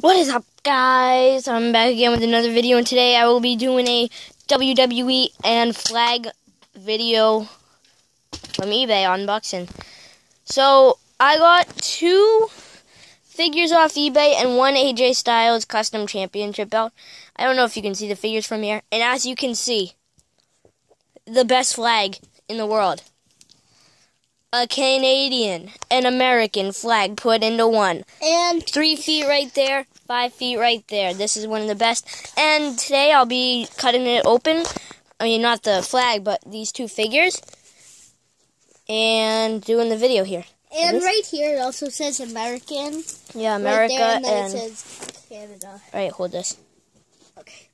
What is up, guys? I'm back again with another video, and today I will be doing a WWE and flag video from eBay unboxing. So, I got two figures off eBay and one AJ Styles custom championship belt. I don't know if you can see the figures from here. And as you can see, the best flag in the world a Canadian, an American flag put into one. And three feet right there, five feet right there. This is one of the best. And today I'll be cutting it open. I mean, not the flag, but these two figures. And doing the video here. And right here it also says American. Yeah, America right and, then and it says Canada. All right, hold this. Okay.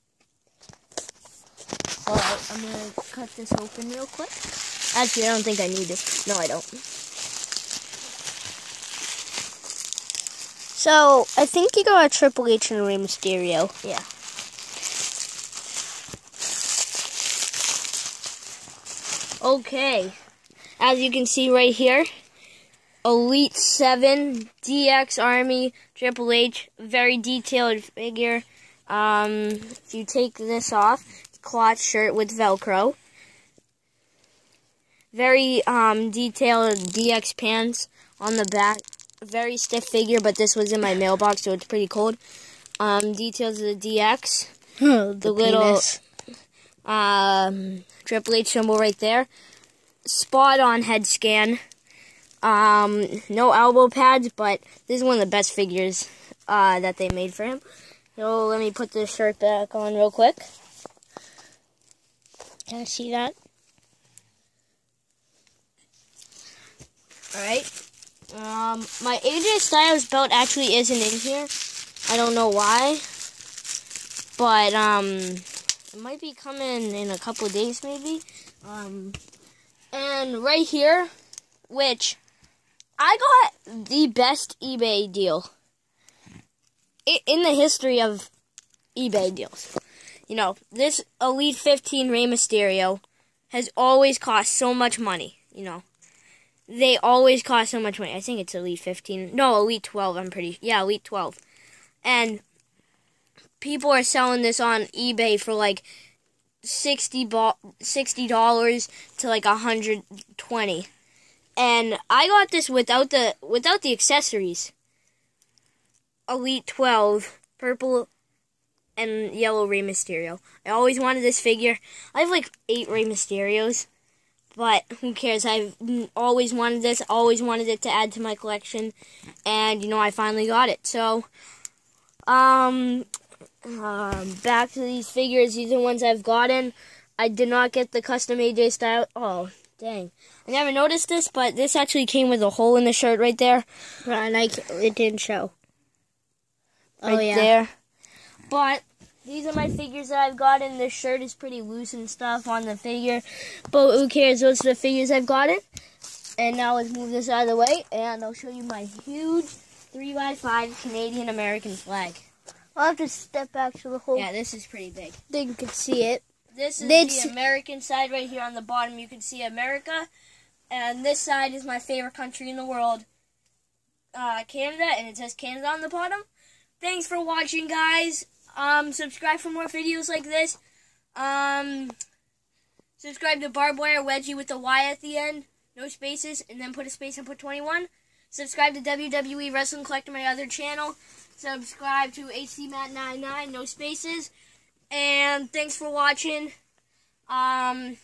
All right, I'm gonna cut this open real quick. Actually, I don't think I need it. No, I don't. So I think you got a Triple H and Rey Mysterio. Yeah. Okay. As you can see right here, Elite 7 DX Army Triple H, very detailed figure. Um, if you take this off, cloth shirt with Velcro. Very um, detailed DX pants on the back. Very stiff figure, but this was in my mailbox, so it's pretty cold. Um, details of the DX. the, the little um, Triple H symbol right there. Spot on head scan. Um, no elbow pads, but this is one of the best figures uh, that they made for him. So let me put this shirt back on real quick. Can I see that? Alright. Um, my AJ Styles belt actually isn't in here. I don't know why. But, um, it might be coming in a couple days, maybe. Um, and right here, which I got the best eBay deal in the history of eBay deals. You know, this Elite 15 Rey Mysterio has always cost so much money, you know. They always cost so much money. I think it's Elite 15. No, Elite 12, I'm pretty Yeah, Elite 12. And people are selling this on eBay for like 60 $60 to like 120 and I got this without the without the accessories. Elite 12, purple and yellow Rey Mysterio. I always wanted this figure. I have like eight Rey Mysterios, but who cares? I've always wanted this, always wanted it to add to my collection, and you know, I finally got it. So, um, um back to these figures. These are ones I've gotten. I did not get the custom AJ style. Oh, Dang. I never noticed this, but this actually came with a hole in the shirt right there. Right, like it didn't show. Right oh, yeah. there. But these are my figures that I've gotten. This shirt is pretty loose and stuff on the figure. But who cares? Those are the figures I've gotten. And now let's move this out of the way, and I'll show you my huge 3x5 Canadian American flag. I'll have to step back to the whole... Yeah, this is pretty big. Then you can see it. This is it's, the American side right here on the bottom. You can see America. And this side is my favorite country in the world, uh, Canada. And it says Canada on the bottom. Thanks for watching, guys. Um, subscribe for more videos like this. Um, subscribe to Barbed Wire Wedgie with the Y at the end. No spaces. And then put a space and put 21. Subscribe to WWE Wrestling Collector, my other channel. Subscribe to HCMatt99, no spaces. And thanks for watching. Um,